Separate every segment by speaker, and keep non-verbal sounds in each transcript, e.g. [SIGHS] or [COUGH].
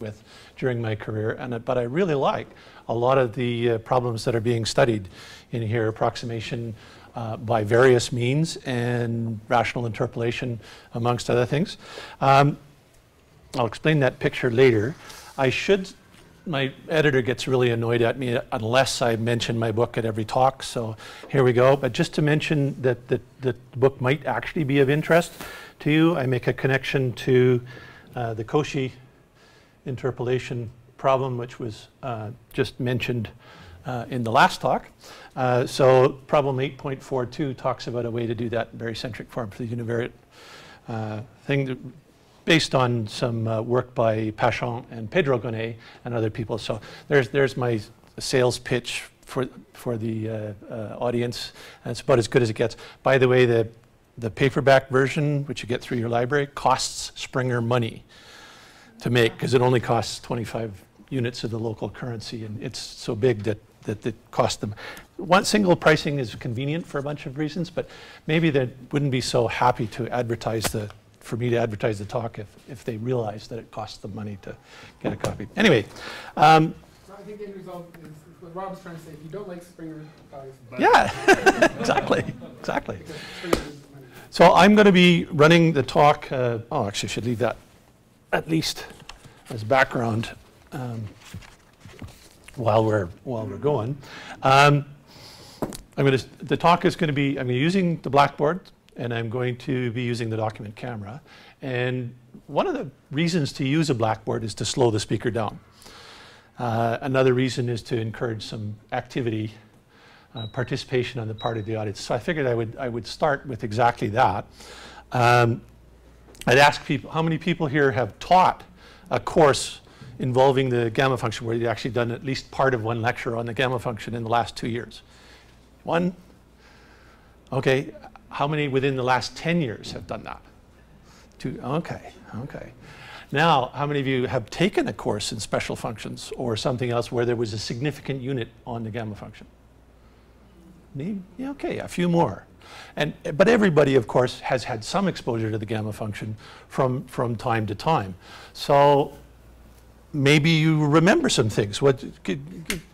Speaker 1: with during my career, and but I really like a lot of the uh, problems that are being studied in here, approximation uh, by various means and rational interpolation, amongst other things. Um, I'll explain that picture later. I should, my editor gets really annoyed at me unless I mention my book at every talk, so here we go. But just to mention that, that the book might actually be of interest to you, I make a connection to uh, the Cauchy interpolation problem, which was uh, just mentioned uh, in the last talk. Uh, so problem 8.42 talks about a way to do that barycentric form for the univariate uh, thing based on some uh, work by Pachon and Pedro Gonnet and other people. So there's, there's my sales pitch for, for the uh, audience. And it's about as good as it gets. By the way, the, the paperback version, which you get through your library, costs Springer money to make because it only costs 25 units of the local currency and it's so big that, that it costs them. One single pricing is convenient for a bunch of reasons, but maybe they wouldn't be so happy to advertise the, for me to advertise the talk if, if they realized that it costs them money to get a copy. Anyway. Um,
Speaker 2: I think the end result is what Rob's trying to say. If you don't like Springer,
Speaker 1: Yeah, [LAUGHS] exactly, exactly. [LAUGHS] So I'm going to be running the talk. Uh, oh, actually, I should leave that at least as background um, while we're while we're going. Um, I'm going to the talk is going to be I'm using the blackboard and I'm going to be using the document camera. And one of the reasons to use a blackboard is to slow the speaker down. Uh, another reason is to encourage some activity, uh, participation on the part of the audience. So I figured I would I would start with exactly that. Um, I'd ask people, how many people here have taught a course involving the gamma function where you've actually done at least part of one lecture on the gamma function in the last two years? One? Okay. How many within the last 10 years have done that? Two. Okay. Okay. Now, how many of you have taken a course in special functions or something else where there was a significant unit on the gamma function? Yeah, okay, a few more. And, but everybody, of course, has had some exposure to the gamma function from, from time to time. So maybe you remember some things. What, give,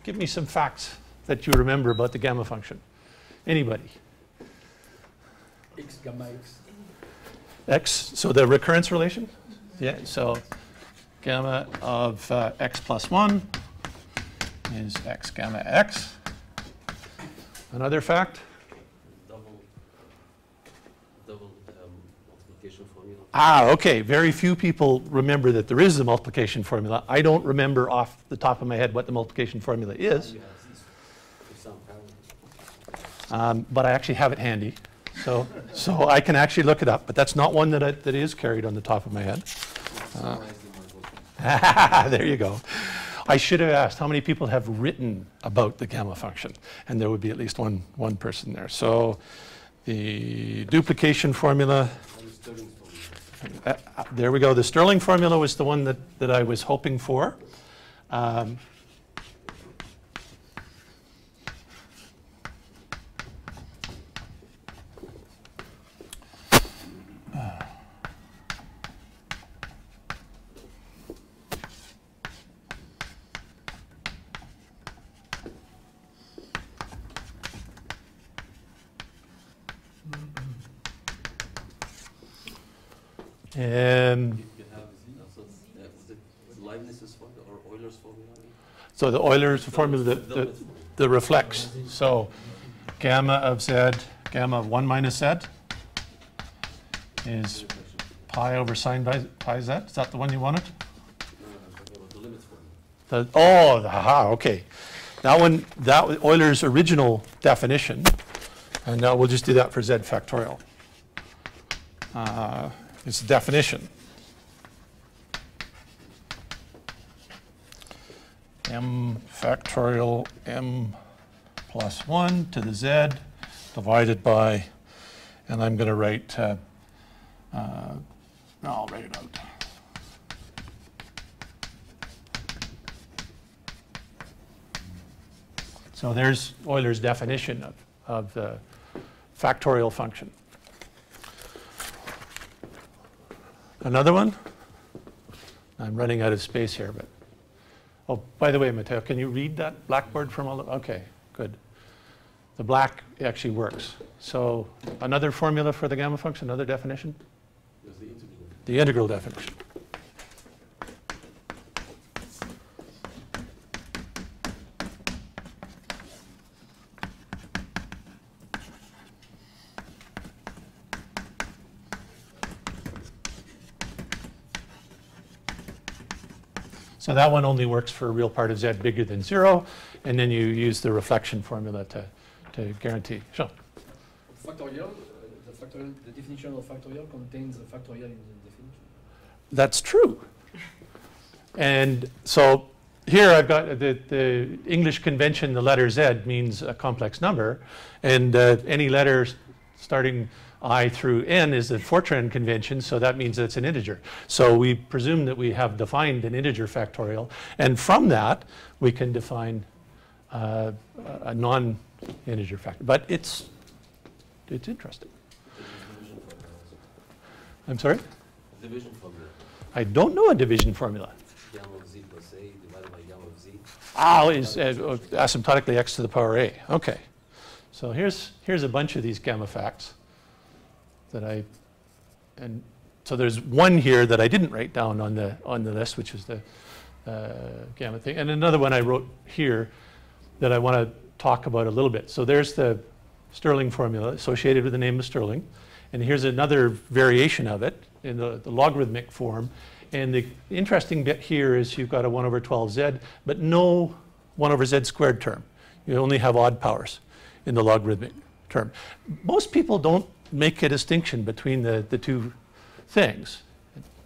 Speaker 1: give me some facts that you remember about the gamma function. Anybody?
Speaker 2: X gamma x.
Speaker 1: X, so the recurrence relation? Yeah, so gamma of uh, x plus 1 is x gamma x. Another fact? Ah, okay. Very few people remember that there is a multiplication formula. I don't remember off the top of my head what the multiplication formula is. Um, but I actually have it handy. So, so I can actually look it up. But that's not one that, I, that is carried on the top of my head. Uh, [LAUGHS] there you go. I should have asked how many people have written about the gamma function. And there would be at least one, one person there. So the duplication formula uh, uh, there we go. The Stirling formula was the one that, that I was hoping for. Um, Um, the Euler's formula, the, the, the reflex. So gamma of z, gamma of 1 minus z is pi over sine by pi z. Is that the one you wanted? The, oh, aha, okay. That one, that was Euler's original definition, and now we'll just do that for z factorial. Uh, it's a definition. M factorial m plus 1 to the z divided by, and I'm going to write, uh, uh, I'll write it out. So there's Euler's definition of, of the factorial function. Another one? I'm running out of space here, but, oh, by the way, Mateo, can you read that blackboard from all, the- okay, good. The black actually works. So another formula for the gamma function, another definition?
Speaker 3: The integral.
Speaker 1: The integral definition. So that one only works for a real part of z bigger than zero, and then you use the reflection formula to, to guarantee. Sure.
Speaker 3: Factorial, the factorial, the definition of factorial contains a factorial in the definition.
Speaker 1: That's true. And so here I've got the, the English convention, the letter Z means a complex number, and uh, any letter s- starting I through N is the Fortran convention, so that means it's an integer. So we presume that we have defined an integer factorial, and from that we can define uh, a non-integer factor. But it's, it's interesting.
Speaker 3: Division formula also.
Speaker 1: I'm sorry?
Speaker 3: Division formula.
Speaker 1: I don't know a division formula.
Speaker 3: Gamma of z plus a divided by gamma of z.
Speaker 1: Ah, is uh, asymptotically x to the power a. Okay. So here's, here's a bunch of these gamma facts that I, and so there's one here that I didn't write down on the, on the list, which is the uh, gamma thing. And another one I wrote here that I want to talk about a little bit. So there's the Stirling formula associated with the name of Stirling. And here's another variation of it in the, the logarithmic form. And the interesting bit here is you've got a 1 over 12z, but no 1 over z squared term. You only have odd powers in the logarithmic term. Most people don't make a distinction between the, the two things.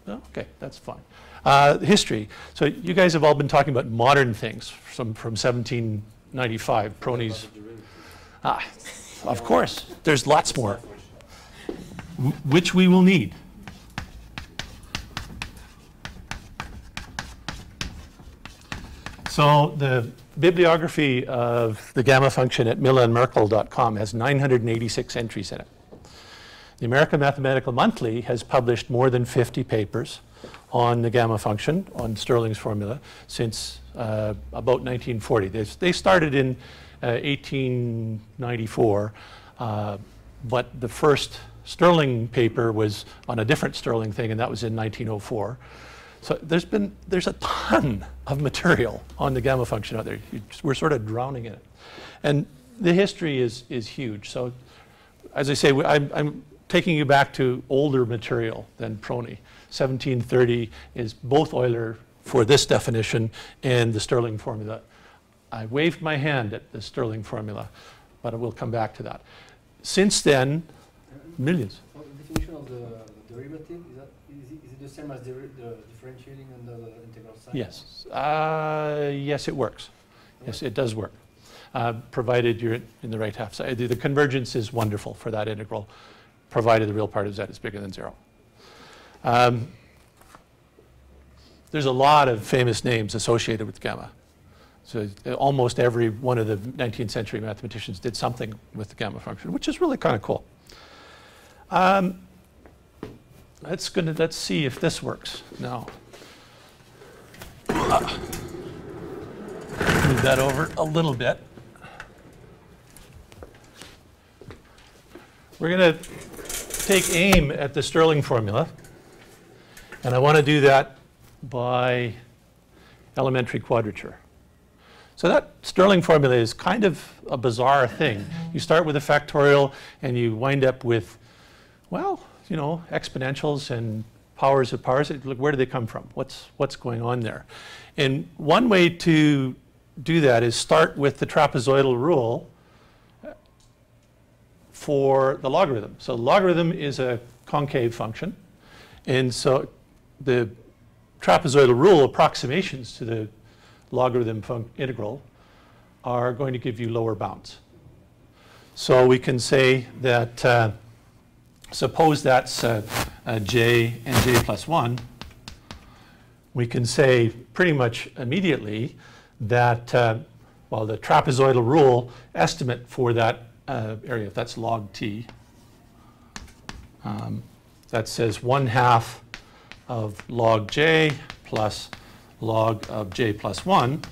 Speaker 1: Okay, that's fine. Uh, history. So you guys have all been talking about modern things from, from 1795, Prony's.
Speaker 3: About the derivative.
Speaker 1: Ah, of course, there's lots more, which we will need. So the bibliography of the gamma function at millandmerkel.com has 986 entries in it. The American Mathematical Monthly has published more than 50 papers on the gamma function, on Stirling's formula, since uh, about 1940. They, they started in uh, 1894, uh, but the first Stirling paper was on a different Stirling thing, and that was in 1904. So there's been there's a ton of material on the gamma function out there. Just- we're sort of drowning in it, and the history is is huge. So as I say, I'm, I'm taking you back to older material than Prony. 1730 is both Euler for this definition and the Stirling formula. I waved my hand at the Stirling formula, but I will come back to that. Since then, millions.
Speaker 3: The definition of the derivative, is that, is it, is it the same as deri- the differentiating under the integral sign?
Speaker 1: Yes. Uh, yes, it works. Yes, it does work, uh, provided you're in the right half side. The, the convergence is wonderful for that integral, provided the real part of z is bigger than zero. Um, there's a lot of famous names associated with gamma. So uh, almost every one of the 19th century mathematicians did something with the gamma function, which is really kind of cool. Um, let's, gonna, let's see if this works now. Move that over a little bit. We're going to take aim at the Stirling formula, and I want to do that by elementary quadrature. So that Stirling formula is kind of a bizarre thing. You start with a factorial, and you wind up with, well, you know, exponentials and powers of powers. Look, where do they come from? What's, what's going on there? And one way to do that is start with the trapezoidal rule for the logarithm. So logarithm is a concave function. And so the trapezoidal rule approximations to the logarithm integral are going to give you lower bounds. So we can say that uh, suppose that's uh, uh, j and j plus 1, we can say pretty much immediately that, uh, well, the trapezoidal rule estimate for that uh, area, if that's log t, um, that says 1 half of log j plus log of j plus 1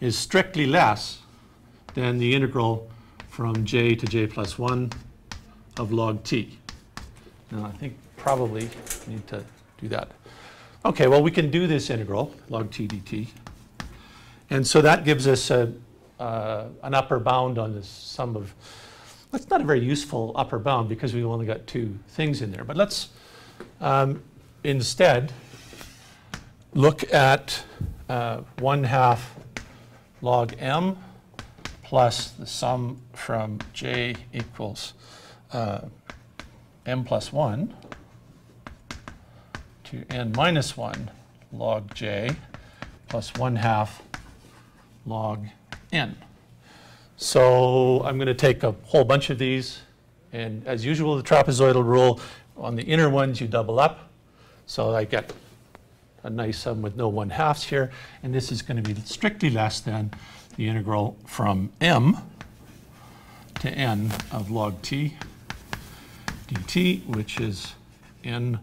Speaker 1: is strictly less than the integral from j to j plus 1 of log t. Now, I think probably need to do that. Okay, well, we can do this integral, log t dt. And so that gives us a, uh, an upper bound on the sum of, that's not a very useful upper bound because we've only got two things in there. But let's um, instead look at uh, 1 half log m plus the sum from j equals uh, m plus 1 to n minus 1 log j plus 1 half log n. So I'm going to take a whole bunch of these, and as usual, the trapezoidal rule, on the inner ones you double up, so I get a nice sum with no 1 halves here, and this is going to be strictly less than the integral from m to n of log t dt, which is n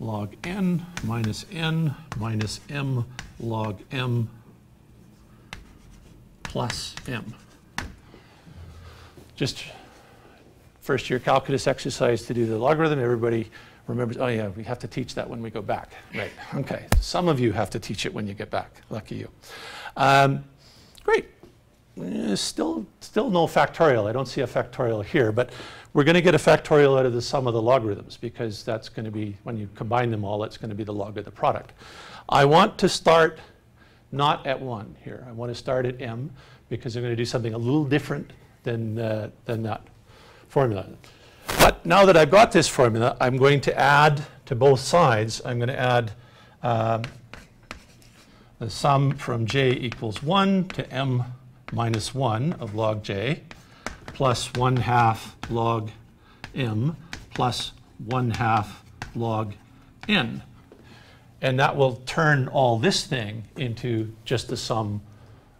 Speaker 1: log n minus n minus m log m plus m. Just first year calculus exercise to do the logarithm. Everybody remembers, oh yeah, we have to teach that when we go back. Right, okay. Some of you have to teach it when you get back. Lucky you. Um, great. Eh, Still, still no factorial. I don't see a factorial here, but we're going to get a factorial out of the sum of the logarithms because that's going to be, when you combine them all, it's going to be the log of the product. I want to start not at 1 here. I want to start at m because I'm going to do something a little different than, uh, than that formula. But now that I've got this formula, I'm going to add to both sides, I'm going to add um, the sum from j equals 1 to m minus 1 of log j plus 1 half log m plus 1 half log n. And that will turn all this thing into just the sum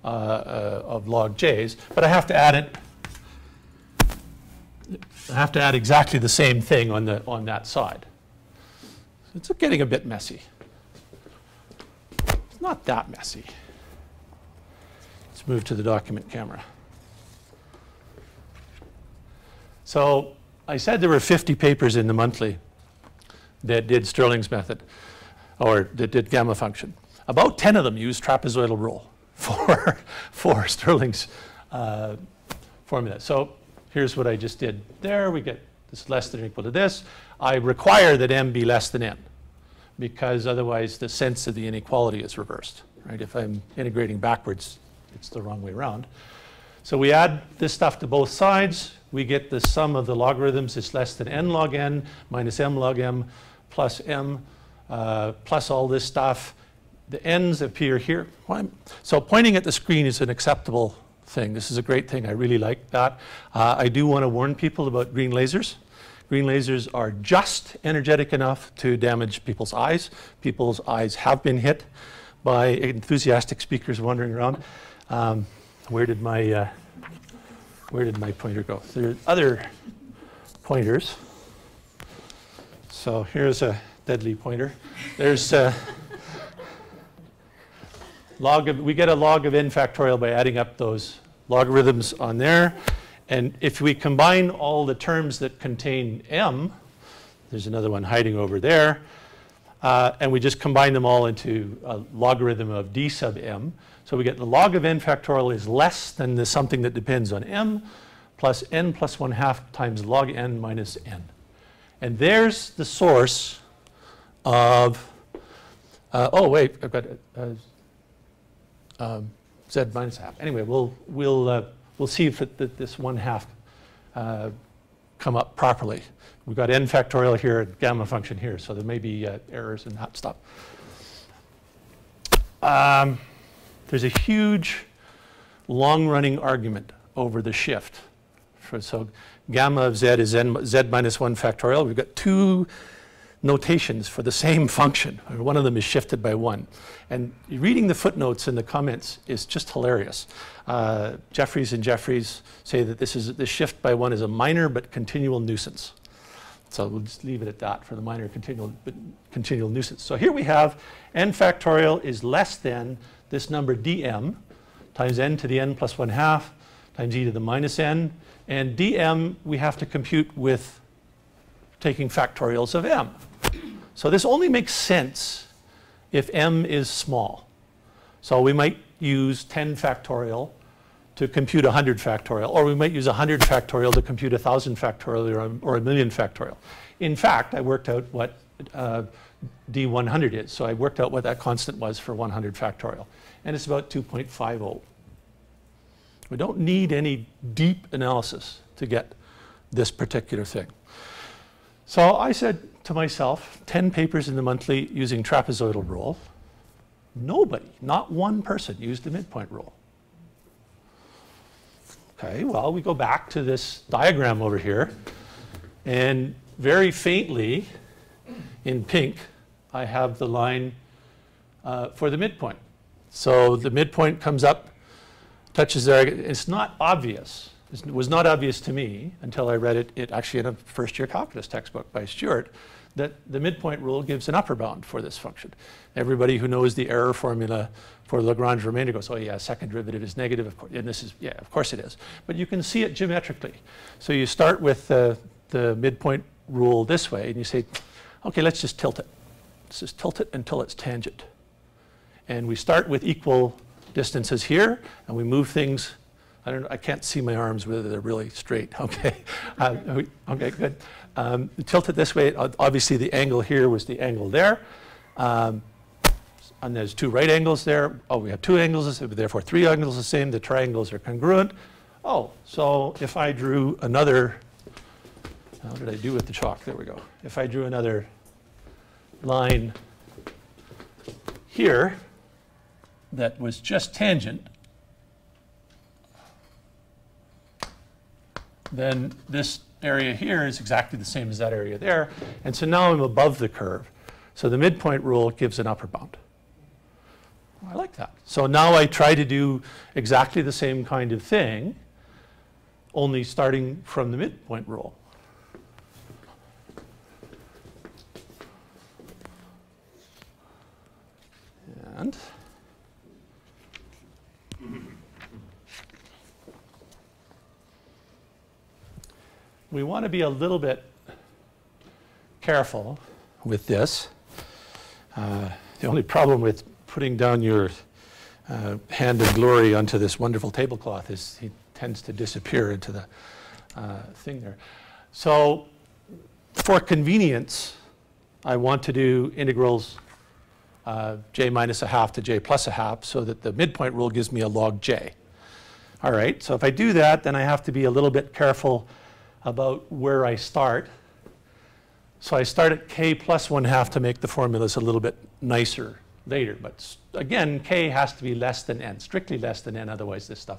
Speaker 1: uh, uh, of log j's. But I have to add it, I have to add exactly the same thing on, the, on that side. It's getting a bit messy. It's not that messy. Let's move to the document camera. So I said there were 50 papers in the monthly that did Stirling's method or that did gamma function. About 10 of them used trapezoidal rule [LAUGHS] for, for Stirling's uh, formula. So here's what I just did there. We get this less than or equal to this. I require that m be less than n because otherwise the sense of the inequality is reversed. Right? If I'm integrating backwards, it's the wrong way around. So we add this stuff to both sides. We get the sum of the logarithms is less than n log n minus m log m plus m uh, plus all this stuff. The ends appear here. So pointing at the screen is an acceptable thing. This is a great thing. I really like that. Uh, I do want to warn people about green lasers. Green lasers are just energetic enough to damage people's eyes. People's eyes have been hit by enthusiastic speakers wandering around. Um, where did my uh, where did my pointer go? There are other pointers. So here's a deadly pointer. There's uh, log of, we get a log of n factorial by adding up those logarithms on there. And if we combine all the terms that contain m, there's another one hiding over there, uh, and we just combine them all into a logarithm of d sub m. So we get the log of n factorial is less than the something that depends on m plus n plus 1 half times log n minus n. And there's the source of, uh, oh wait, I've got uh, um, z minus half. Anyway, we'll, we'll, uh, we'll see if it, that this 1 half uh, come up properly. We've got n factorial here, and gamma function here, so there may be uh, errors in that stuff. Um, there's a huge long-running argument over the shift. So gamma of z is n, z minus 1 factorial. We've got two notations for the same [LAUGHS] function. One of them is shifted by one. And reading the footnotes in the comments is just hilarious. Uh, Jeffreys and Jeffreys say that this, is, this shift by one is a minor but continual nuisance. So we'll just leave it at that for the minor continual, but continual nuisance. So here we have n factorial is less than this number dm times n to the n plus 1 half times e to the minus n. And dm we have to compute with taking factorials of m. So this only makes sense if m is small. So we might use 10 factorial to compute 100 factorial, or we might use 100 factorial to compute 1,000 factorial or a, or a million factorial. In fact, I worked out what uh, D100 is. So I worked out what that constant was for 100 factorial. And it's about 2.50. We don't need any deep analysis to get this particular thing. So I said to myself, 10 papers in the monthly using trapezoidal rule. Nobody, not one person, used the midpoint rule. Okay, well, we go back to this diagram over here, and very faintly, in pink, I have the line uh, for the midpoint. So the midpoint comes up, touches there. It's not obvious. It was not obvious to me until I read it, it actually in a first year calculus textbook by Stewart that the midpoint rule gives an upper bound for this function. Everybody who knows the error formula for Lagrange remainder goes, oh yeah, second derivative is negative, of course, and this is, yeah, of course it is. But you can see it geometrically. So you start with uh, the midpoint rule this way, and you say, okay, let's just tilt it. Let's just tilt it until it's tangent. And we start with equal distances here, and we move things I don't I can't see my arms whether they're really straight. [LAUGHS] Okay, uh, okay, good. Um, tilt it this way. Obviously, the angle here was the angle there. Um, and there's two right angles there. Oh, we have two angles, therefore three angles the same. The triangles are congruent. Oh, so if I drew another, how did I do with the chalk? There we go. If I drew another line here that was just tangent, then this area here is exactly the same as that area there. And so now I'm above the curve. So the midpoint rule gives an upper bound. Oh, I like that. So now I try to do exactly the same kind of thing, only starting from the midpoint rule. And we want to be a little bit careful with this. Uh, the only problem with putting down your uh, hand of glory onto this wonderful tablecloth is he tends to disappear into the uh, thing there. So for convenience, I want to do integrals uh, j minus a half to j plus a half so that the midpoint rule gives me a log j. All right, so if I do that, then I have to be a little bit careful about where I start. So I start at k plus 1 half to make the formulas a little bit nicer later. But again, k has to be less than n, strictly less than n, otherwise this stuff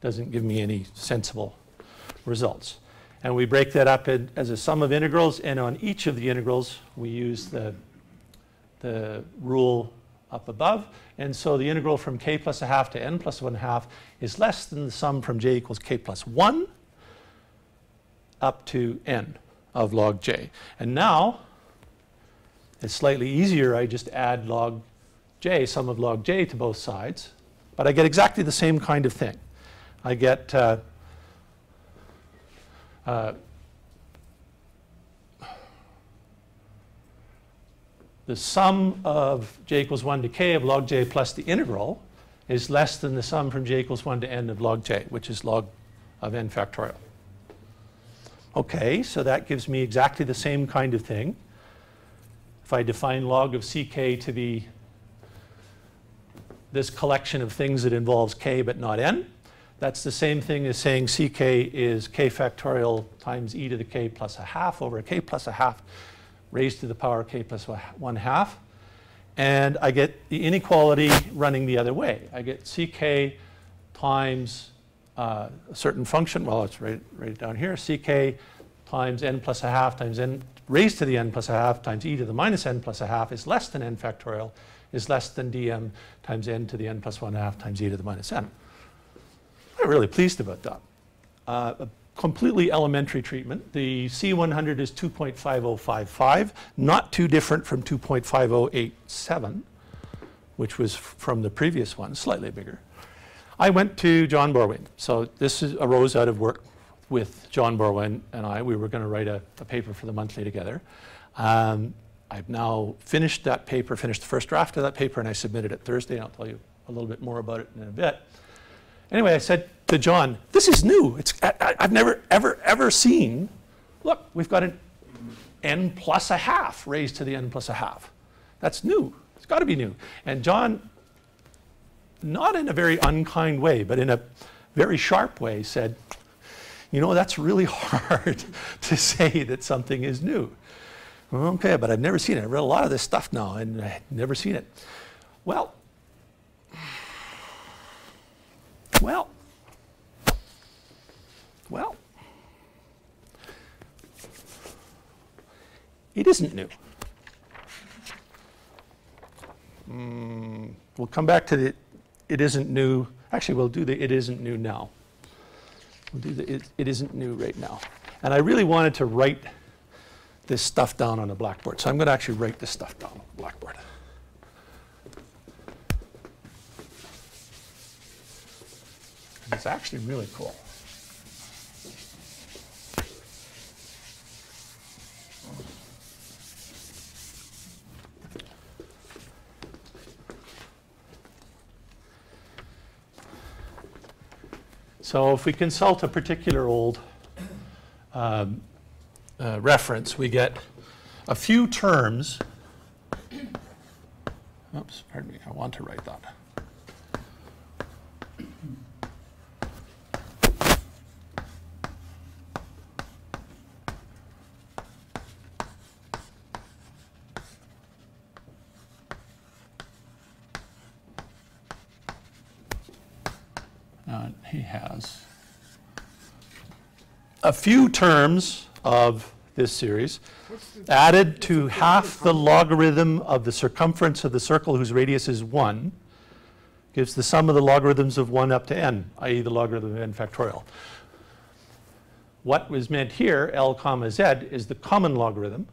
Speaker 1: doesn't give me any sensible results. And we break that up in, as a sum of integrals, and on each of the integrals, we use the, the rule up above. And so the integral from k plus a half to n plus 1 half is less than the sum from j equals k plus 1 up to n of log j. And now, it's slightly easier. I just add log j, sum of log j to both sides. But I get exactly the same kind of thing. I get uh, uh, the sum of j equals 1 to k of log j plus the integral is less than the sum from j equals 1 to n of log j, which is log of n factorial. Okay, so that gives me exactly the same kind of thing. If I define log of ck to be this collection of things that involves k but not n, that's the same thing as saying ck is k factorial times e to the k plus a half over k plus a half raised to the power k plus 1 half. And I get the inequality running the other way. I get ck times uh, a certain function, well, it's right, write down here, ck times n plus a half times n raised to the n plus a half times e to the minus n plus a half is less than n factorial, is less than dm times n to the n plus 1 half times e to the minus n. I'm really pleased about that. Uh, completely elementary treatment. The C100 is 2.5055, not too different from 2.5087, which was from the previous one, slightly bigger. I went to Jon Borwein. So this is, arose out of work with Jon Borwein and I. We were going to write a, a paper for the monthly together. Um, I've now finished that paper, finished the first draft of that paper, and I submitted it Thursday. And I'll tell you a little bit more about it in a bit. Anyway, I said to John, "This is new. It's I, I've never, ever, ever seen. Look, we've got an n plus a half raised to the n plus a half. That's new. It's got to be new." And John, not in a very unkind way, but in a very sharp way, said, "You know, that's really [LAUGHS] hard to say that something is new." Okay, but I've never seen it. I read a lot of this stuff now, and I've never seen it. Well, well, well, it isn't new. Mm, we'll come back to the it isn't new. Actually, we'll do the it isn't new now. We'll do the it, it isn't new right now. And I really wanted to write this stuff down on a blackboard. So I'm going to actually write this stuff down on the blackboard. It's actually really cool. So if we consult a particular old um, uh, reference, we get a few terms. Oops, pardon me, I want to write that. Uh, he has a few terms of this series added to half the logarithm of the circumference of the circle whose radius is 1 gives the sum of the logarithms of 1 up to n, i.e. the logarithm of n factorial. What was meant here, L comma z, is the common logarithm,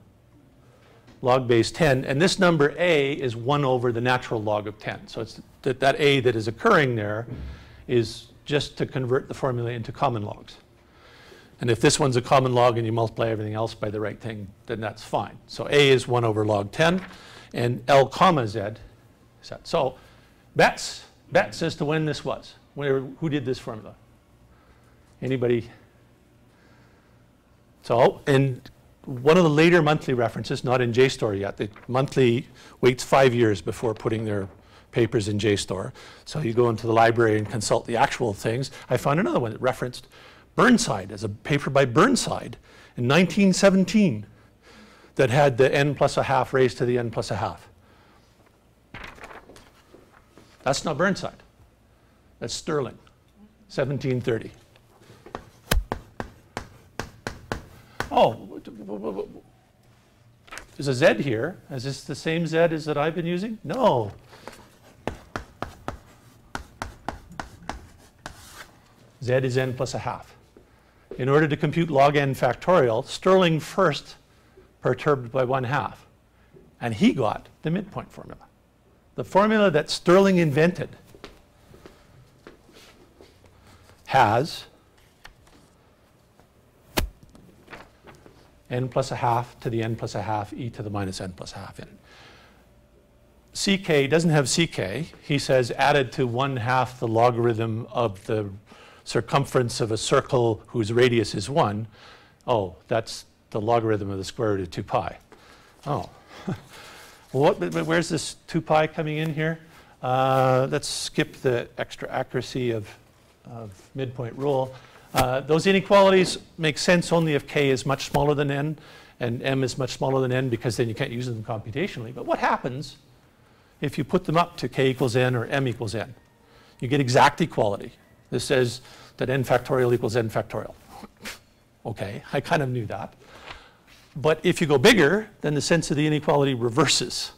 Speaker 1: log base 10, and this number a is 1 over the natural log of 10. So it's that, that a that is occurring there is just to convert the formula into common logs. And if this one's a common log and you multiply everything else by the right thing, then that's fine. So a is 1 over log 10, and L comma z is that. So bets, bets as to when this was. Where, who did this formula? Anybody? So, and one of the later monthly references, not in JSTOR yet, the monthly waits five years before putting their papers in JSTOR. So you go into the library and consult the actual things. I found another one that referenced Burnside as a paper by Burnside in 1917 that had the n plus a half raised to the n plus a half. That's not Burnside. That's Stirling, 1730. Oh, there's a Z here. Is this the same Z as that I've been using? No. Z is n plus a half. In order to compute log n factorial, Stirling first perturbed by one half. And he got the midpoint formula. The formula that Stirling invented has n plus a half to the n plus a half e to the minus n plus a half in it. ck doesn't have ck. He says added to one half the logarithm of the circumference of a circle whose radius is 1. Oh, that's the logarithm of the square root of 2 pi. Oh. [LAUGHS] what, where's this 2 pi coming in here? Uh, let's skip the extra accuracy of, of midpoint rule. Uh, those inequalities make sense only if k is much smaller than n and m is much smaller than n because then you can't use them computationally. But what happens if you put them up to k equals n or m equals n? You get exact equality. This says that n factorial equals n factorial. okay, I kind of knew that. But if you go bigger, then the sense of the inequality reverses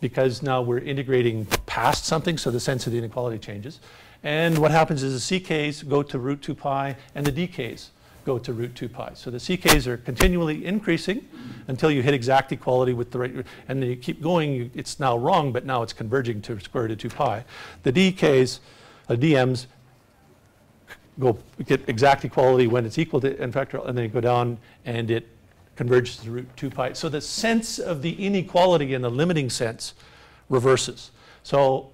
Speaker 1: because now we're integrating past something, so the sense of the inequality changes. And what happens is the ck's go to root 2 pi and the dk's go to root 2 pi. So the CKs are continually increasing until you hit exact equality with the right, and then you keep going, it's now wrong, but now it's converging to square root of 2 pi. The DKs, the uh, DMs, go get exact equality when it's equal to n factorial, and then go down and it converges to root 2 pi. So the sense of the inequality in the limiting sense reverses. So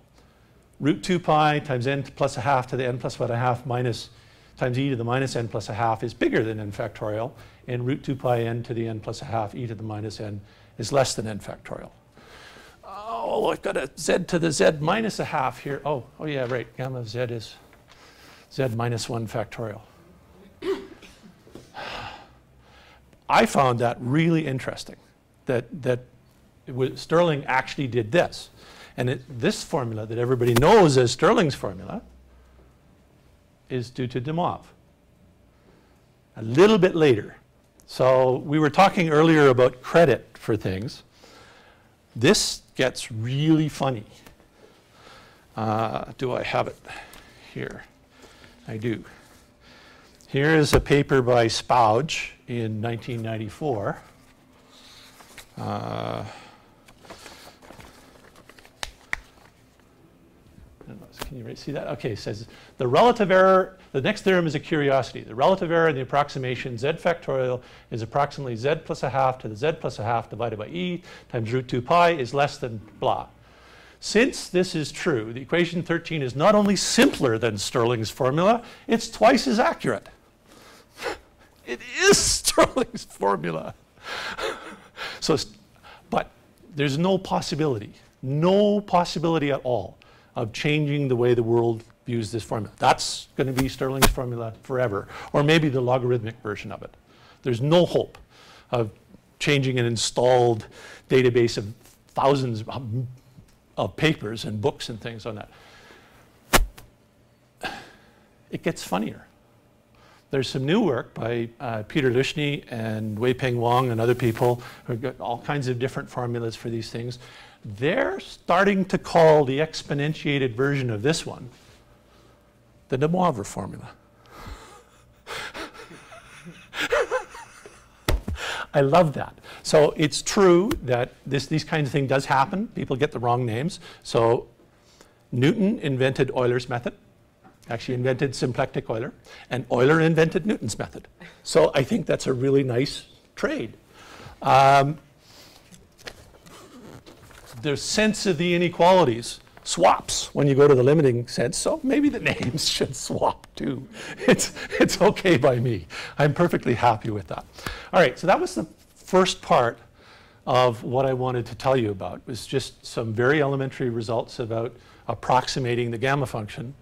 Speaker 1: root 2 pi times n plus a half to the n plus 1 a half minus times e to the minus n plus a half is bigger than n factorial, and root 2 pi n to the n plus a half e to the minus n is less than n factorial. Oh, I've got a z to the z minus a half here. Oh, oh yeah, right, gamma of z is z minus 1 factorial. [SIGHS] I found that really interesting, that, that was, Stirling actually did this. And it, this formula that everybody knows as Stirling's formula is due to de. A little bit later. So we were talking earlier about credit for things. This gets really funny. Uh, do I have it here? I do. Here is a paper by Spouge in 1994. Uh, can you see that? Okay, it says the relative error, the next theorem is a curiosity. The relative error in the approximation z factorial is approximately z plus a half to the z plus a half divided by e times root 2 pi is less than blah. Since this is true, the equation 13 is not only simpler than Stirling's formula, it's twice as accurate. [LAUGHS] it is Stirling's formula. [LAUGHS] so, but there's no possibility, no possibility at all of changing the way the world views this formula. That's going to be Stirling's formula forever, or maybe the logarithmic version of it. There's no hope of changing an installed database of thousands, of papers and books and things on that. It gets funnier. There's some new work by uh, Peter Luschny and Wei-Peng Wang and other people who've got all kinds of different formulas for these things. They're starting to call the exponentiated version of this one the de Moivre formula. I love that. So it's true that this, these kinds of things does happen. People get the wrong names. So Newton invented Euler's method, actually invented symplectic Euler, and Euler invented Newton's method. So I think that's a really nice trade. Um, the sense of the inequalities swaps when you go to the limiting sense, so maybe the [LAUGHS] names should swap too. It's, it's okay by me. I'm perfectly happy with that. All right, so that was the first part of what I wanted to tell you about. It was just some very elementary results about approximating the gamma function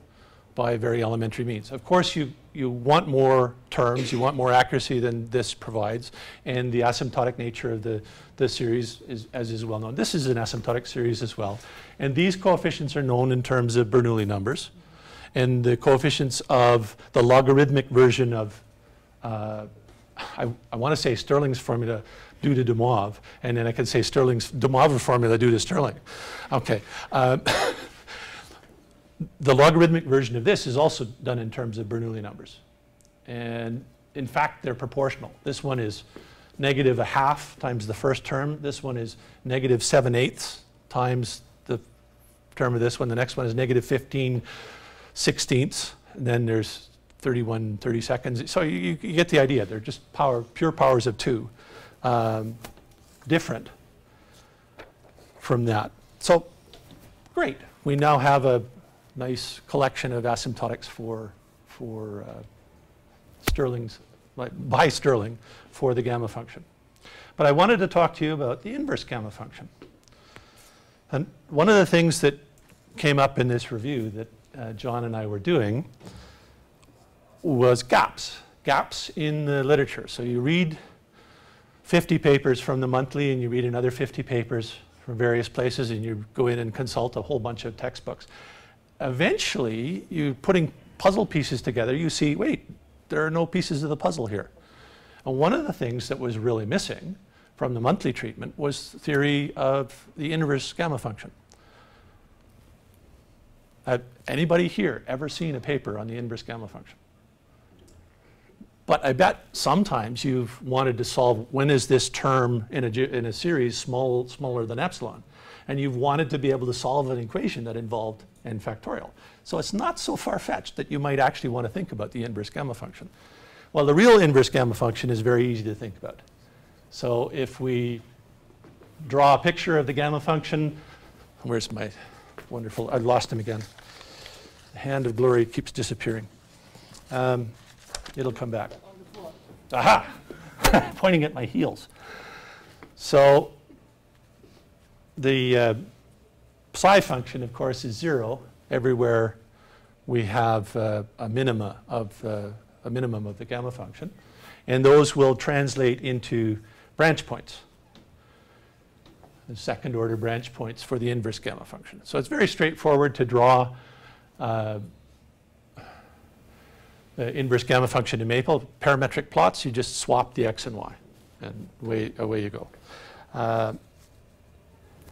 Speaker 1: by very elementary means. Of course, you, you want more terms, you want more accuracy than this provides, and the asymptotic nature of the, the series, is, as is well known. This is an asymptotic series as well. And these coefficients are known in terms of Bernoulli numbers. And the coefficients of the logarithmic version of, uh, I, I want to say Stirling's formula due to de Moivre, and then I can say Stirling's de Moivre formula due to Stirling. Okay. Uh, [LAUGHS] the logarithmic version of this is also done in terms of Bernoulli numbers. And in fact, they're proportional. This one is negative a half times the first term. This one is negative 7 eighths times the term of this one. The next one is negative 15 sixteenths. And then there's 31 30 seconds. So you, you get the idea. They're just power, pure powers of two, um, different from that. So great. We now have a nice collection of asymptotics for, for uh, Stirling's, by Stirling for the gamma function. But I wanted to talk to you about the inverse gamma function. And one of the things that came up in this review that uh, John and I were doing was gaps, gaps in the literature. So you read 50 papers from the monthly and you read another 50 papers from various places and you go in and consult a whole bunch of textbooks eventually, you putting puzzle pieces together, you see, wait, there are no pieces of the puzzle here. And one of the things that was really missing from the monthly treatment was theory of the inverse gamma function. Have anybody here ever seen a paper on the inverse gamma function? But I bet sometimes you've wanted to solve when is this term in a, in a series small, smaller than epsilon? And you've wanted to be able to solve an equation that involved n factorial. So it's not so far-fetched that you might actually want to think about the inverse gamma function. Well, the real inverse gamma function is very easy to think about. So if we draw a picture of the gamma function, where's my wonderful, I lost him again. The hand of glory keeps disappearing. Um, it'll come back. Aha! [LAUGHS] Pointing at my heels. So the uh, psi function, of course, is zero everywhere we have uh, a minima of uh, a minimum of the gamma function, and those will translate into branch points, second order branch points for the inverse gamma function. So it's very straightforward to draw uh, the inverse gamma function in Maple. Parametric plots, you just swap the x and y, and away, away you go. Uh,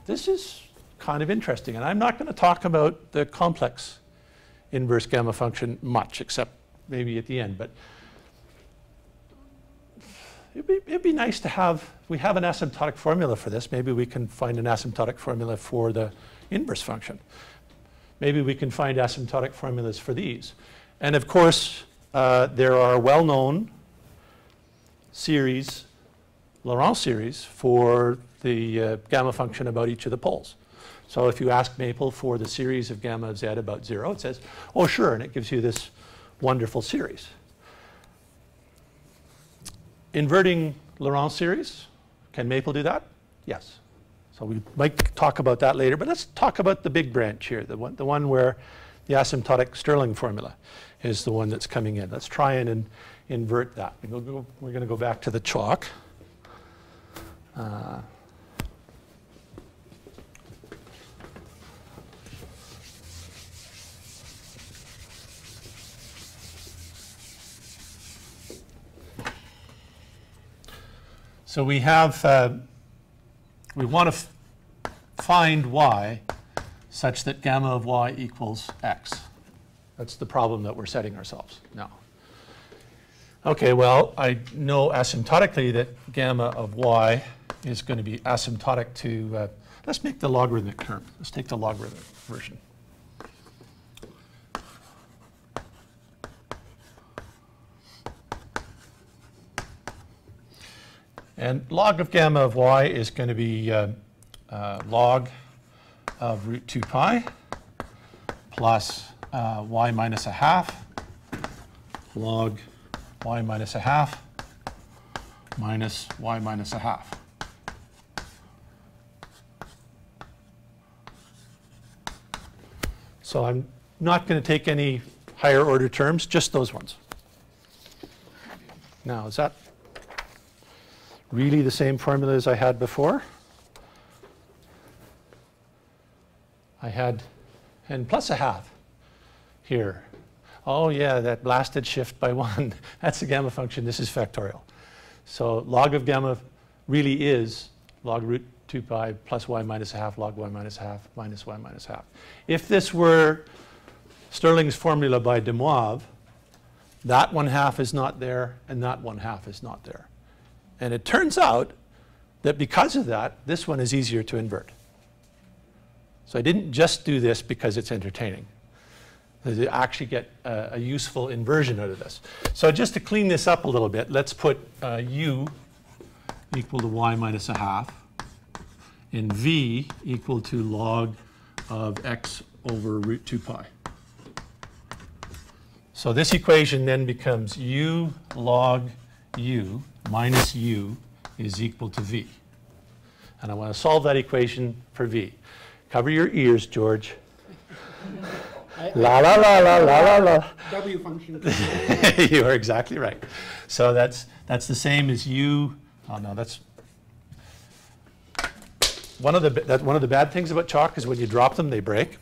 Speaker 1: this is kind of interesting, and I'm not going to talk about the complex inverse gamma function much, except maybe at the end. But it'd be, it'd be nice to have, we have an asymptotic formula for this. Maybe we can find an asymptotic formula for the inverse function. Maybe we can find asymptotic formulas for these. And of course, uh, there are well-known series, Laurent series, for the uh, gamma function about each of the poles. So if you ask Maple for the series of gamma of z about zero, it says, oh sure, and it gives you this wonderful series. Inverting Laurent series, can Maple do that? Yes. So we might talk about that later, but let's talk about the big branch here, the one, the one where the asymptotic Stirling formula is the one that's coming in. Let's try and in, invert that. We're going to go back to the chalk. Uh, So we have, uh, we want to find y such that gamma of y equals x. That's the problem that we're setting ourselves now. Okay, well, I know asymptotically that gamma of y is going to be asymptotic to, uh, let's make the logarithmic term. Let's take the logarithmic version. And log of gamma of y is going to be uh, uh, log of root 2 pi plus uh, y minus a half log y minus a half minus y minus a half. So I'm not going to take any higher order terms, just those ones. Now, is that really the same formula as I had before. I had n plus a half here. Oh yeah, that blasted shift by one. [LAUGHS] That's the gamma function. This is factorial. So log of gamma really is log root 2 pi plus y minus a half log y minus half minus y minus half. If this were Stirling's formula by de Moivre, that one half is not there and that one half is not there. And it turns out that because of that, this one is easier to invert. So I didn't just do this because it's entertaining. To actually get a, a, useful inversion out of this. So just to clean this up a little bit, let's put uh, u equal to y minus a half and v equal to log of x over root 2 pi. So this equation then becomes u log u minus u is equal to v. And I want to solve that equation for v. Cover your ears, George. la la la la la la la.
Speaker 2: W function. [LAUGHS]
Speaker 1: you are exactly right. So that's that's the same as u. Oh no, that's one of the that one of the bad things about chalk is when you drop them, they break.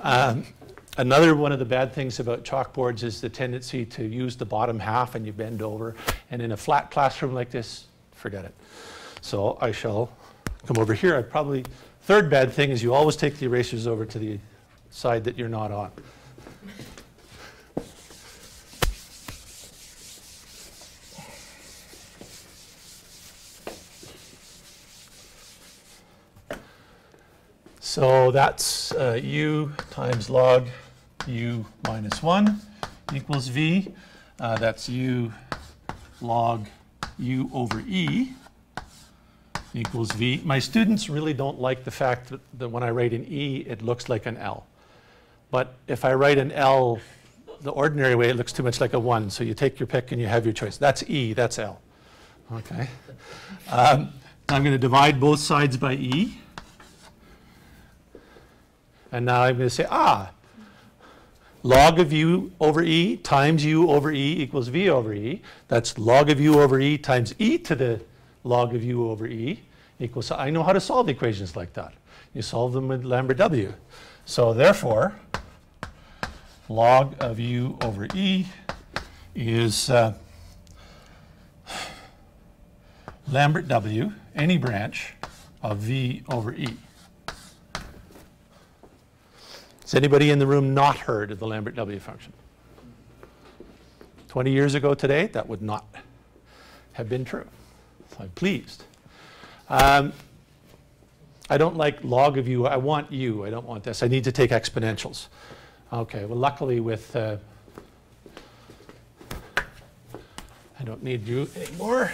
Speaker 1: Um, Another one of the bad things about chalkboards is the tendency to use the bottom half and you bend over. And in a flat classroom like this, forget it. So I shall come over here. I probably, third bad thing is you always take the erasers over to the side that you're not on. So that's uh, u times log u minus 1 equals v. Uh, that's u log u over e equals v. My students really don't like the fact that, that when I write an e, it looks like an L. But if I write an L the ordinary way, it looks too much like a 1. So you take your pick and you have your choice. That's E, that's L. Okay. Um, I'm going to divide both sides by E. And now I'm going to say, ah, log of u over e times u over e equals v over e. That's log of u over e times e to the log of u over e equals, I know how to solve equations like that. You solve them with Lambert W. So therefore, log of u over e is uh, Lambert W, any branch of v over e. Has anybody in the room not heard of the Lambert W function? 20 years ago today, that would not have been true. So I'm pleased. Um, I don't like log of u. I want u. I don't want this. I need to take exponentials. Okay, well, luckily with, uh, I don't need you anymore.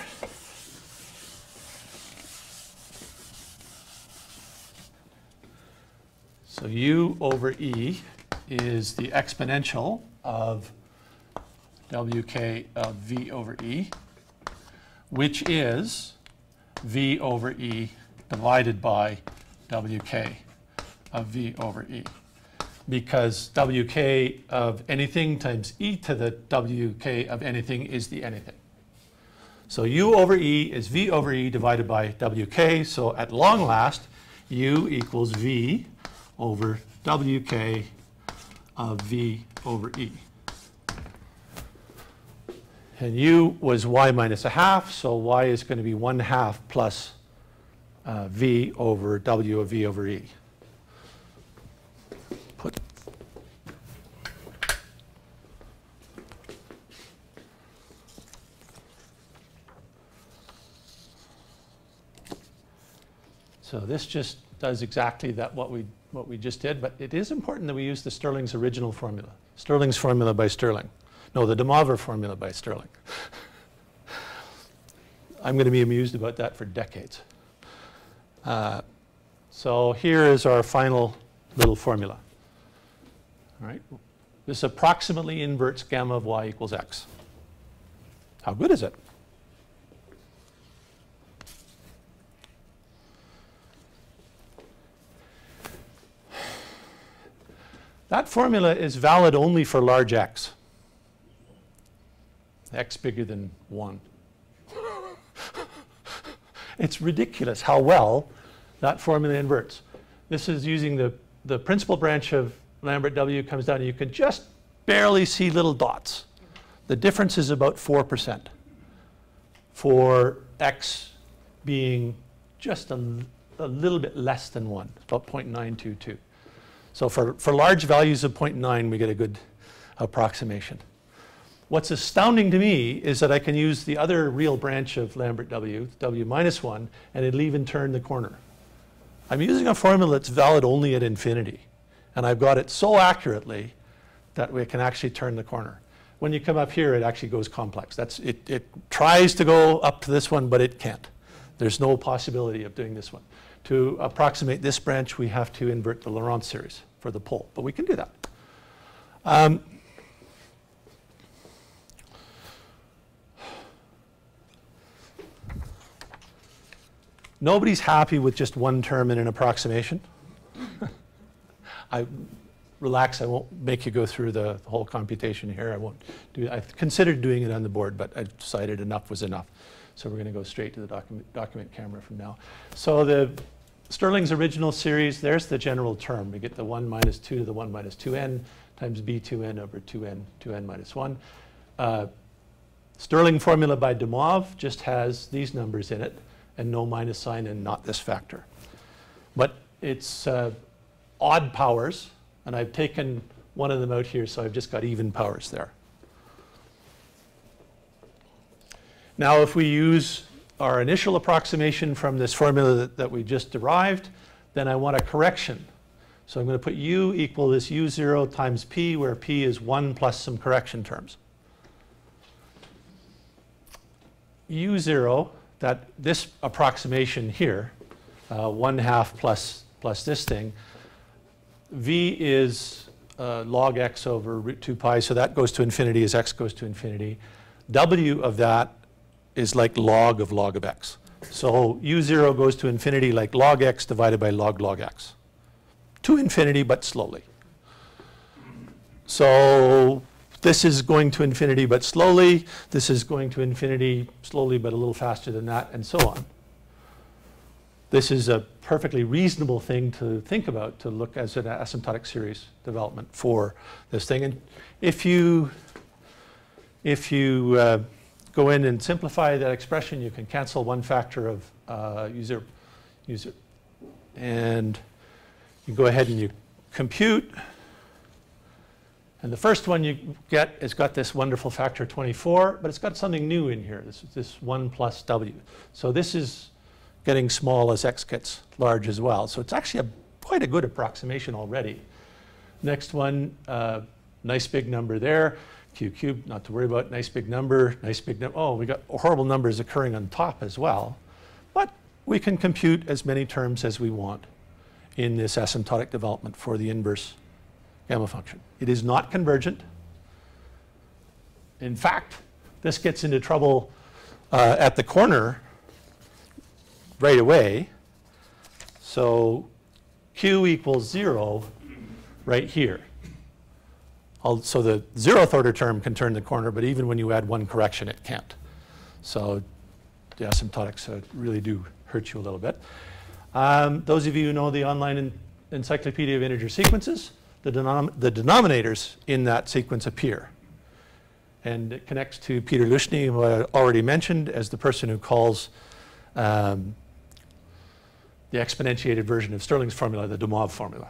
Speaker 1: So u over e is the exponential of wk of v over e, which is v over e divided by wk of v over e because wk of anything times e to the wk of anything is the anything. So u over e is v over e divided by wk. So at long last, u equals v over wk of v over e. And u was y minus a half, so y is going to be 1 half plus uh, v over w of v over e. Put So this just does exactly that what we what we just did, but it is important that we use the Stirling's original formula. Stirling's formula by Stirling. No, the De Moivre formula by Stirling. [LAUGHS] I'm going to be amused about that for decades. Uh, so here is our final little formula. All right. This approximately inverts gamma of y equals x. How good is it? That formula is valid only for large x. x bigger than 1. [LAUGHS] it's ridiculous how well that formula inverts. This is using the, the principal branch of Lambert W comes down and you can just barely see little dots. The difference is about 4% for x being just a, a little bit less than 1, about 0.922. So for, for large values of 0.9, we get a good approximation. What's astounding to me is that I can use the other real branch of Lambert W, W minus 1, and it'll even turn the corner. I'm using a formula that's valid only at infinity. And I've got it so accurately that we can actually turn the corner. When you come up here, it actually goes complex. That's, it, it tries to go up to this one, but it can't. There's no possibility of doing this one. To approximate this branch, we have to invert the Laurent series for the pole, but we can do that. Um, nobody's happy with just one term in an approximation. [LAUGHS] I relax, I won't make you go through the, the, whole computation here. I won't do I considered doing it on the board, but I decided enough was enough. So we're going to go straight to the document, document camera from now. So the Stirling's original series, there's the general term. We get the 1 minus 2 to the 1 minus 2n times b2n over 2n, 2n minus 1. Uh, Stirling formula by De just has these numbers in it and no minus sign and not this factor. But it's uh, odd powers, and I've taken one of them out here, so I've just got even powers there. Now, if we use our initial approximation from this formula that, that we just derived, then I want a correction. So I'm going to put u equal this u0 times p, where p is 1 plus some correction terms. u0, that this approximation here, uh, 1 half plus, plus this thing, v is uh, log x over root 2 pi, so that goes to infinity as x goes to infinity. w of that is like log of log of x. So u0 goes to infinity like log x divided by log log x. To infinity, but slowly. So this is going to infinity, but slowly. This is going to infinity slowly, but a little faster than that, and so on. This is a perfectly reasonable thing to think about to look as an asymptotic series development for this thing. And if you, if you uh, go in and simplify that expression, you can cancel one factor of uh, user, user, and you go ahead and you compute. And the first one you get has got this wonderful factor 24, but it's got something new in here. This is this 1 plus w. So this is getting small as x gets large as well. So it's actually a, quite a good approximation already. Next one, uh, nice big number there. Q cubed, not to worry about. Nice big number, nice big number. Oh, we got horrible numbers occurring on top as well. But we can compute as many terms as we want in this asymptotic development for the inverse gamma function. It is not convergent. In fact, this gets into trouble uh, at the corner right away. So q equals 0 right here. So the zeroth order term can turn the corner, but even when you add one correction, it can't. So the asymptotics uh, really do hurt you a little bit. Um, those of you who know the online encyclopedia of integer sequences, the, denom the denominators in that sequence appear. And it connects to Peter Luschny, who I already mentioned, as the person who calls um, the exponentiated version of Stirling's formula, the de formula.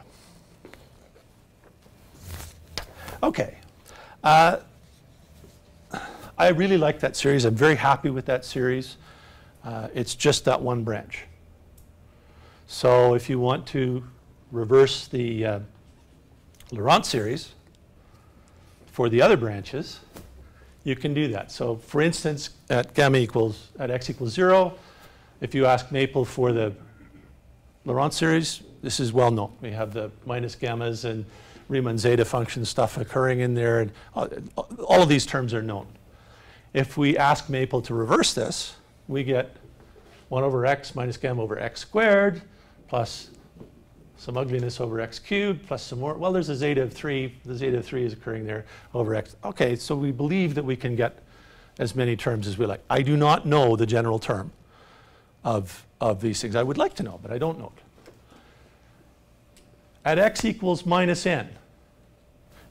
Speaker 1: Okay. Uh, I really like that series. I'm very happy with that series. Uh, it's just that one branch. So if you want to reverse the uh, Laurent series for the other branches, you can do that. So for instance, at gamma equals, at x equals 0, if you ask Maple for the Laurent series, this is well known. We have the minus gammas and Riemann zeta function stuff occurring in there. And all of these terms are known. If we ask Maple to reverse this, we get 1 over x minus gamma over x squared plus some ugliness over x cubed plus some more. Well, there's a zeta of 3. The zeta of 3 is occurring there over x. OK, so we believe that we can get as many terms as we like. I do not know the general term of of these things. I would like to know, but I don't know it. At x equals minus n,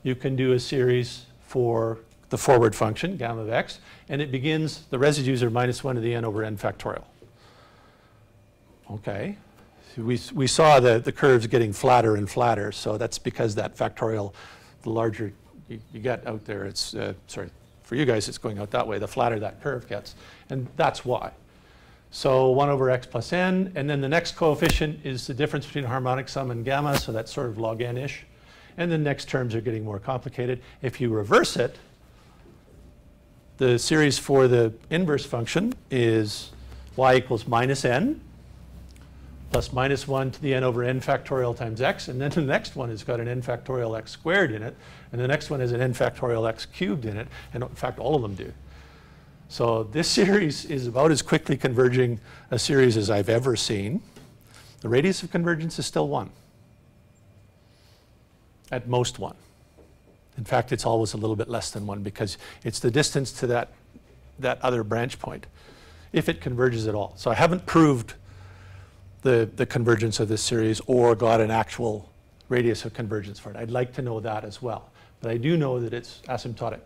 Speaker 1: you can do a series for the forward function, gamma of x, and it begins, the residues are minus 1 to the n over n factorial. Okay. So we, we saw the, the curves getting flatter and flatter, so that's because that factorial, the larger you, you get out there, it's, uh, sorry, for you guys it's going out that way, the flatter that curve gets, and that's why. So 1 over x plus n, and then the next coefficient is the difference between harmonic sum and gamma, so that's sort of log n-ish. And the next terms are getting more complicated. If you reverse it, the series for the inverse function is y equals minus n plus minus 1 to the n over n factorial times x. And then the next one has got an n factorial x squared in it. And the next one has an n factorial x cubed in it. And in fact, all of them do. So this series is about as quickly converging a series as I've ever seen. The radius of convergence is still 1. At most 1. In fact, it's always a little bit less than 1 because it's the distance to that, that other branch point, if it converges at all. So I haven't proved the, the convergence of this series or got an actual radius of convergence for it. I'd like to know that as well. But I do know that it's asymptotic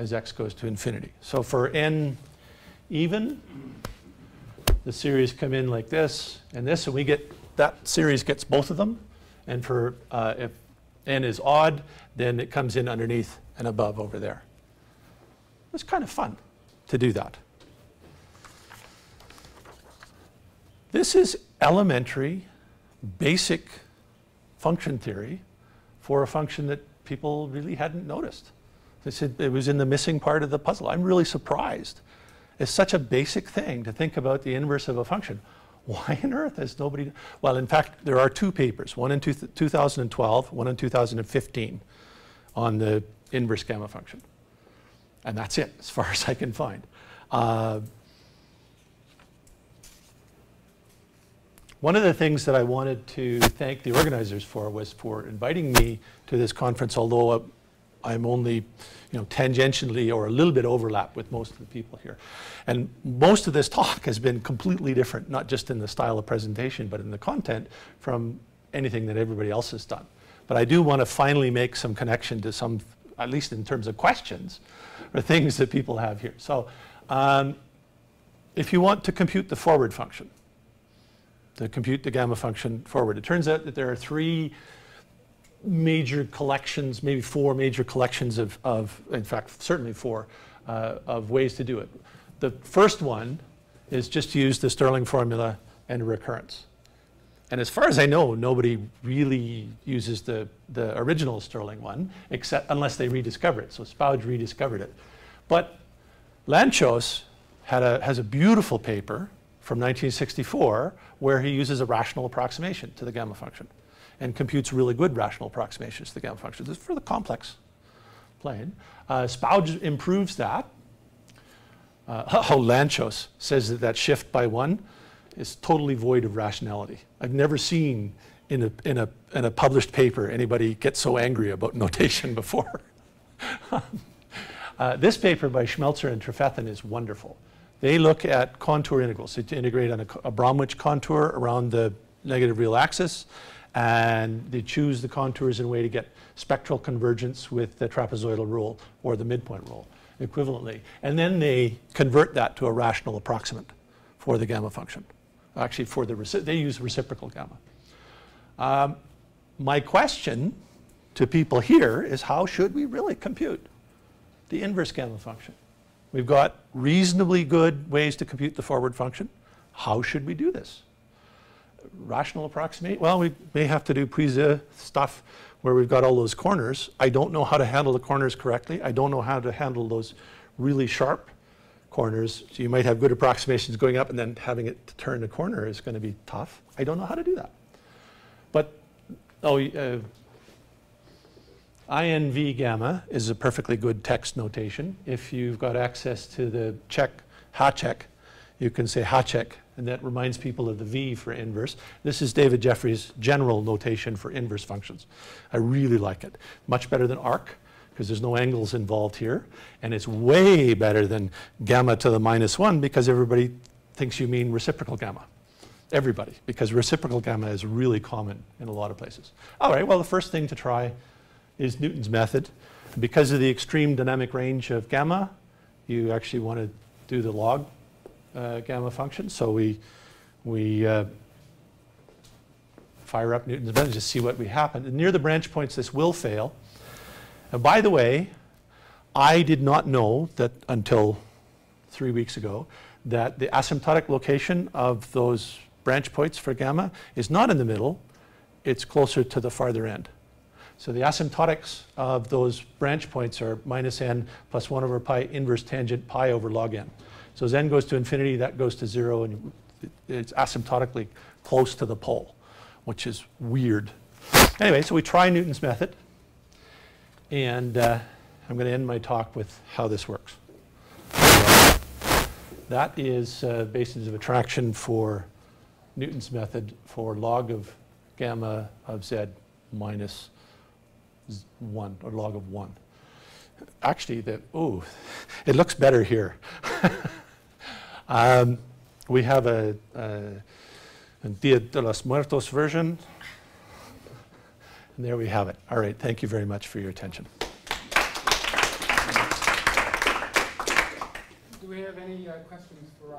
Speaker 1: as x goes to infinity. So for n even, the series come in like this and this, and we get that series gets both of them. And for uh, if n is odd, then it comes in underneath and above over there. It's kind of fun to do that. This is elementary basic function theory for a function that people really hadn't noticed. They said it was in the missing part of the puzzle. I'm really surprised. It's such a basic thing to think about the inverse of a function. Why on earth has nobody? Well, in fact, there are two papers, one in two 2012, one in 2015, on the inverse gamma function. And that's it, as far [LAUGHS] as I can find. Uh, one of the things that I wanted to thank the organizers for was for inviting me to this conference, although I'm only you know, tangentially or a little bit overlap with most of the people here. And most of this talk has been completely different, not just in the style of presentation, but in the content from anything that everybody else has done. But I do want to finally make some connection to some, at least in terms of questions, or things that people have here. So um, if you want to compute the forward function, to compute the gamma function forward, it turns out that there are three major collections, maybe four major collections of, of in fact, certainly four, uh, of ways to do it. The first one is just to use the Stirling formula and recurrence. And as far as I know, nobody really uses the, the original Stirling one, except unless they rediscover it. So Spouge rediscovered it. But Lanczos had a, has a beautiful paper from 1964 where he uses a rational approximation to the gamma function and computes really good rational approximations to the gamma function. This is for the complex plane. Uh, Spouge improves that. Uh, [LAUGHS] oh, Lanczos says that that shift by one is totally void of rationality. I've never seen in a, in a, in a published paper anybody get so angry about [LAUGHS] notation before. [LAUGHS] uh, this paper by Schmelzer and Trefethen is wonderful. They look at contour integrals, to integrate on a, a Bromwich contour around the negative real axis, and they choose the contours in a way to get spectral convergence with the trapezoidal rule or the midpoint rule equivalently. And then they convert that to a rational approximant for the gamma function. Actually, for the they use reciprocal gamma. Um, my question to people here is how should we really compute the inverse gamma function? We've got reasonably good ways to compute the forward function. How should we do this? Rational approximate? Well, we may have to do Puiseux stuff where we've got all those corners. I don't know how to handle the corners correctly. I don't know how to handle those really sharp corners. So you might have good approximations going up and then having it turn the corner is going to be tough. I don't know how to do that. But oh, uh, INV gamma is a perfectly good text notation. If you've got access to the check, Hacek, you can say Hacek and that reminds people of the V for inverse. This is David Jeffrey's general notation for inverse functions. I really like it. Much better than arc, because there's no angles involved here. And it's way better than gamma to the minus one, because everybody thinks you mean reciprocal gamma. Everybody, because reciprocal gamma is really common in a lot of places. All right, well, the first thing to try is Newton's method. Because of the extreme dynamic range of gamma, you actually want to do the log uh, gamma function. So we, we uh, fire up Newton's method to see what we happen. And near the branch points, this will fail. And by the way, I did not know that until three weeks ago that the asymptotic location of those branch points for gamma is not in the middle, it's closer to the farther end. So the asymptotics of those branch points are minus n plus 1 over pi inverse tangent pi over log n. So as n goes to infinity, that goes to zero, and it's asymptotically close to the pole, which is weird. Anyway, so we try Newton's method, and uh, I'm going to end my talk with how this works. that is uh, basis of attraction for Newton's method for log of gamma of z minus 1, or log of 1. Actually, the, oh, it looks better here. [LAUGHS] Um, we have a, a, a Dia de los Muertos version. And there we have it. All right, thank you very much for your attention.
Speaker 2: Do we have any uh, questions for uh,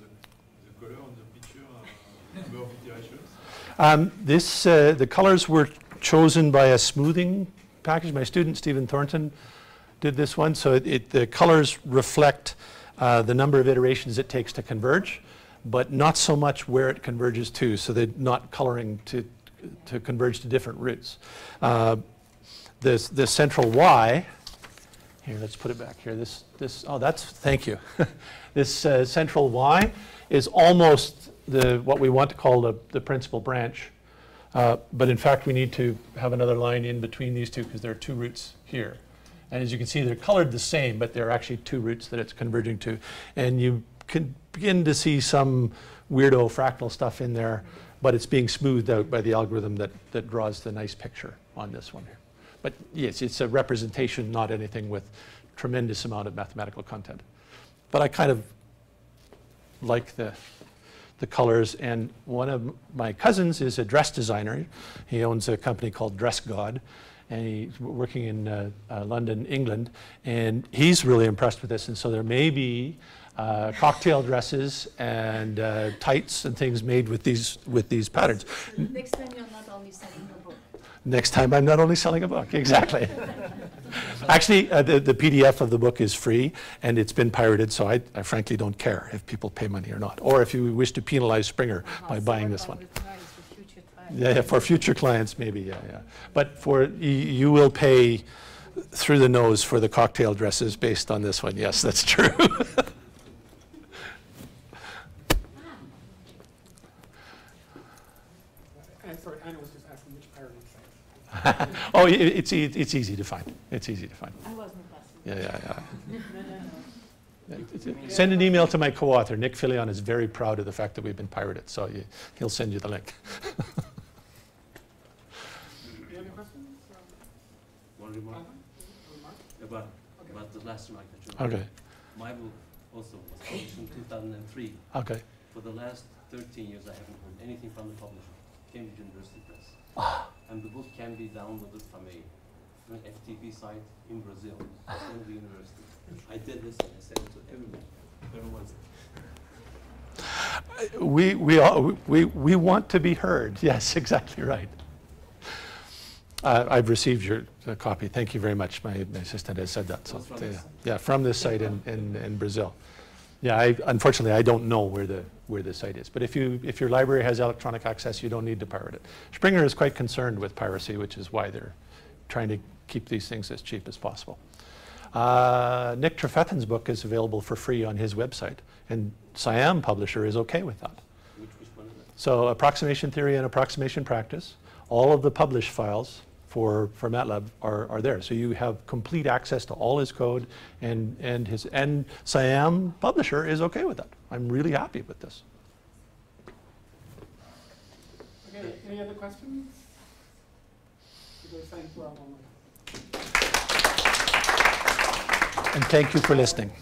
Speaker 4: the, color on the picture, uh, number of iterations?
Speaker 1: Um, this, uh, the colors were chosen by a smoothing package. My student, Stephen Thornton, did this one. So it, it, the colors reflect uh, the number of iterations it takes to converge. but not so much where it converges to, so they're not coloring to, to converge to different roots. Uh, This, this central Y, here, let's put it back here, this, this, oh, that's, thank you. [LAUGHS] This uh, central Y is almost the, what we want to call the, the principal branch. Uh, But in fact, we need to have another line in between these two because there are two roots here. And as you can see, they're colored the same, but they're actually two roots that it's converging to. And you can begin to see some weirdo fractal stuff in there, but it's being smoothed out by the algorithm that, that draws the nice picture on this one here. But yes, it's a representation, not anything with tremendous amount of mathematical content. But I kind of like the, the colors. And one of my cousins is a dress designer. He owns a company called Dress God, and he's working in uh, uh, London, England. And he's really impressed with this. And so there may be uh, cocktail dresses and uh, tights and things made with these with these patterns.
Speaker 5: Next time you're not only selling a book.
Speaker 1: Next time, I'm not only selling a book. Exactly. [LAUGHS] Actually, uh, the, the PDF of the book is free, and it's been pirated, so I, I frankly don't care if people pay money or not, or if you wish to penalize Springer
Speaker 5: Uh-huh,
Speaker 1: by
Speaker 5: so
Speaker 1: buying this one.
Speaker 5: the price for future time?
Speaker 1: Yeah, yeah, for future clients, maybe, yeah, yeah. But for, you will pay through the nose for the cocktail dresses based on this one. Yes, that's true. [LAUGHS]
Speaker 2: Sorry, Anna was just asking which pirating site. [LAUGHS]
Speaker 1: Oh, i- it's, e- it's easy to find. It's easy to find.
Speaker 5: I wasn't listening.
Speaker 1: Yeah, yeah, yeah. [LAUGHS] Yeah, it's- it- Send an email to my co-author. Nick Fillion is very proud of the fact that we've been pirated, so he'll send you the link.
Speaker 2: Any other questions?
Speaker 6: One remark
Speaker 2: Anna? A remark?
Speaker 6: about,
Speaker 2: Okay.
Speaker 6: about the last remark that you made.
Speaker 1: Okay,
Speaker 6: My book also was published in 2003.
Speaker 1: okay.
Speaker 6: For the last 13 years, I haven't heard anything from the publisher, Cambridge University Press.
Speaker 1: Ah.
Speaker 6: And the book can be downloaded from a, from an FTP site in Brazil, [LAUGHS] from the university. I did this and I sent it to everyone. Everyone's,
Speaker 1: We, we, all- we, we want to be heard. Yes, [LAUGHS] exactly right. Uh, I've received your uh, copy. Thank you very much. My my assistant has said that. So,
Speaker 6: from site.
Speaker 1: yeah, from this site in, in, in Brazil. Yeah, I, unfortunately, I don't know where the, where the site is. But if you, if your library has electronic access, you don't need to pirate it. Springer is quite concerned with piracy, which is why they're trying to keep these things as cheap as possible. Uh, Nick Trefethen's book is available for free on his website, and SIAM Publisher is okay with that.
Speaker 6: which, which one is it?
Speaker 1: So approximation theory and approximation practice, all of the published files for, for MATLAB are, are there. So you have complete access to all his code and, and his, and SIAM Publisher is okay with that. I'm really happy with this.
Speaker 2: Okay, any other questions? We'll thank Rob online.
Speaker 1: And thank you for listening.